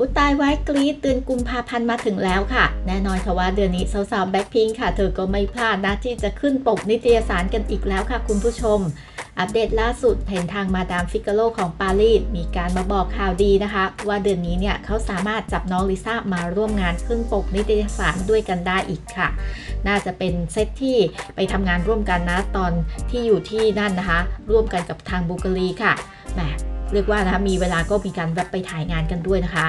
อุ๊ยตายว้ายกรี๊ดเดือนกุมภาพันธ์มาถึงแล้วค่ะ แน่นอนค่ะว่าเดือนนี้สาวๆแบ็คพิงค่ะ เธอก็ไม่พลาดนะที่จะขึ้นปกนิตยสารกันอีกแล้วค่ะคุณผู้ชม อัปเดตล่าสุดเป็นทาง Madame Figaro ของปารีสมีการมาบอกข่าวดีนะคะ ว่าเดือนนี้เนี่ยเขาสามารถจับน้องลิซ่ามาร่วมงานขึ้นปกนิตยสารด้วยกันได้อีกค่ะ น่าจะเป็นเซตที่ไปทำงานร่วมกันนะตอนที่อยู่ที่นั่นนะคะ ร่วมกันกับทาง Bulgari ค่ะแหม เรียกว่านะคะมีเวลาก็มีการแวบไปถ่ายงานกันด้วยนะคะ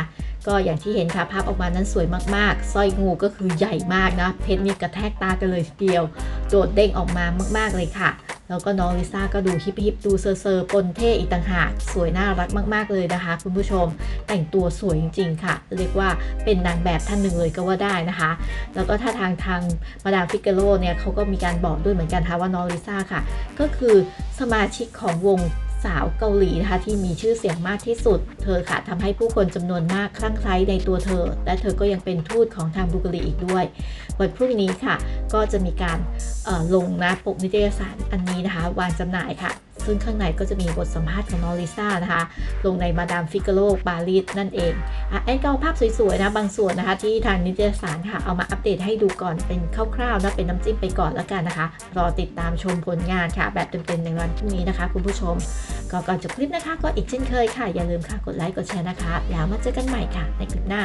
ก็อย่างที่เห็นค่ะภาพออกมานั้นสวยมากๆสร้อยงูก็คือใหญ่มากนะเพชรนี่กระแทกตากันเลยทีเดียว โดดเด้งออกมามากๆเลยค่ะ แล้วก็น้องลิซ่าก็ดูฮิปฮิปดูเซอร์เซอร์ปนเท่อีกต่างหากสวยน่ารักมาก ๆเลยนะคะ คุณผู้ชมแต่งตัวสวยจริง ๆ ค่ะ เรียกว่าเป็นนางแบบท่านหนึ่งเลยก็ว่าได้นะคะ แล้วก็ถ้าทางทาง Madame Figaro เนี่ยเขาก็มีการบอกด้วยเหมือนกันค่ะว่าน้องลิซ่าค่ะ ก็คือสมาชิกของวง สาวเกาหลีนะคะที่มีชื่อเสียงมากที่สุด เธอค่ะทำให้ผู้คนจำนวนมากคลั่งไคล้ในตัวเธอ และเธอก็ยังเป็นทูตของทางบุกรีอีกด้วย วันพรุ่งนี้ค่ะ ก็จะมีการลงนะปกนิตยสารอันนี้นะคะ วางจำหน่ายค่ะ ซึ่งข้างในก็จะมีบทสัมภาษณ์ของนอริซ่านะคะ ลงในมาดามฟิกโลปารีสนั่นเองอะแอนก็เอาภาพสวยๆนะบางส่วนนะคะ ที่ทางนิตยสารค่ะ เอามาอัปเดตให้ดูก่อนเป็นคร่าวๆนะเป็นน้ำจิ้มไปก่อนแล้วกันนะคะ รอติดตามชมผลงานค่ะ แบบเต็มๆในวันพรุ่งนี้นะคะ คุณผู้ชมก็ก่อนจบคลิปนะคะ ก็อีกเช่นเคยค่ะ อย่าลืมค่ะกดไลค์กดแชร์นะคะแล้วมาเจอกันใหม่ค่ะในคลิปหน้า